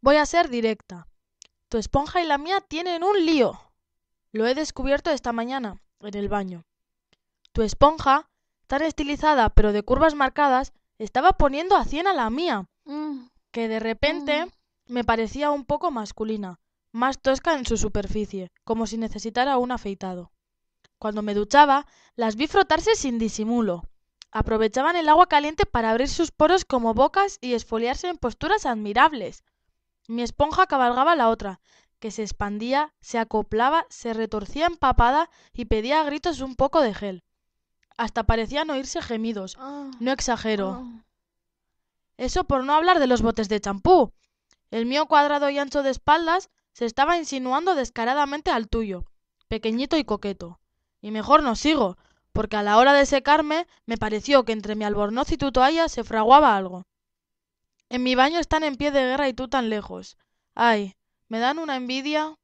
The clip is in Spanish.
Voy a ser directa. Tu esponja y la mía tienen un lío. Lo he descubierto esta mañana, en el baño. Tu esponja, tan estilizada pero de curvas marcadas, estaba poniendo a cien a la mía, Mm, que de repente Mm. me parecía un poco masculina, más tosca en su superficie, como si necesitara un afeitado. Cuando me duchaba, las vi frotarse sin disimulo. Aprovechaban el agua caliente para abrir sus poros como bocas y esfoliarse en posturas admirables. Mi esponja cabalgaba la otra, que se expandía, se acoplaba, se retorcía empapada y pedía a gritos un poco de gel. Hasta parecían oírse gemidos. ah, No exagero. ah. Eso por no hablar de los botes de champú. El mío cuadrado y ancho de espaldas se estaba insinuando descaradamente al tuyo, pequeñito y coqueto. Y mejor no sigo, porque a la hora de secarme me pareció que entre mi albornoz y tu toalla se fraguaba algo. En mi baño están en pie de guerra y tú tan lejos. Ay, me dan una envidia.